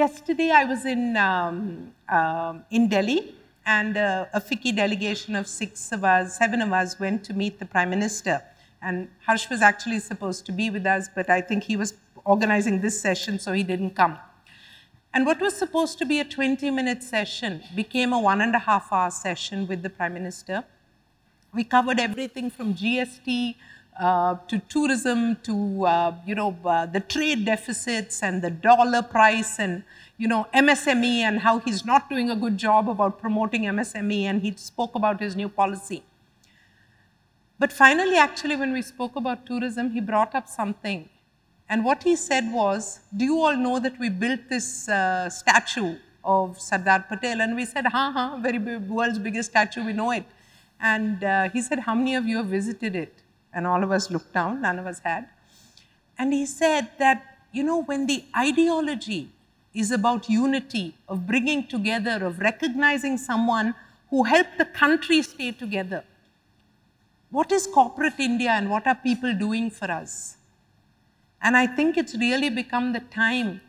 yesterday I was in, um, uh, in Delhi and uh, a FICCI delegation of six of us, seven of us went to meet the Prime Minister. And Harsh was actually supposed to be with us, but I think he was organizing this session, so he didn't come. And what was supposed to be a 20 minute session became a one and a half hour session with the Prime Minister. We covered everything from GST uh, to tourism to uh, you know uh, the trade deficits and the dollar price and you know MSME and how he's not doing a good job about promoting MSME and he spoke about his new policy. But finally, actually, when we spoke about tourism, he brought up something. And what he said was, do you all know that we built this uh, statue of Sardar Patel? And we said, ha ha, very big, world's biggest statue, we know it. And uh, he said, how many of you have visited it? And all of us looked down, none of us had. And he said that, you know, when the ideology is about unity, of bringing together, of recognizing someone who helped the country stay together, what is corporate India and what are people doing for us? And I think it's really become the time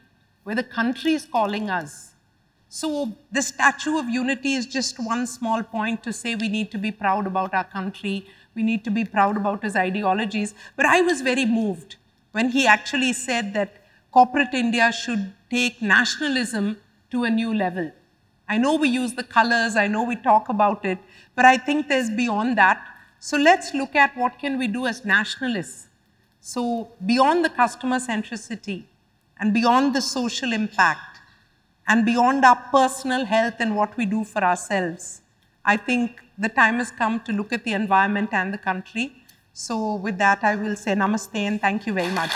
where the country is calling us. So the Statue of Unity is just one small point to say we need to be proud about our country, we need to be proud about his ideologies. But I was very moved when he actually said that corporate India should take nationalism to a new level. I know we use the colors, I know we talk about it, but I think there's beyond that. So let's look at what can we do as nationalists. So beyond the customer centricity and beyond the social impact and beyond our personal health and what we do for ourselves, I think the time has come to look at the environment and the country. So with that, I will say namaste and thank you very much.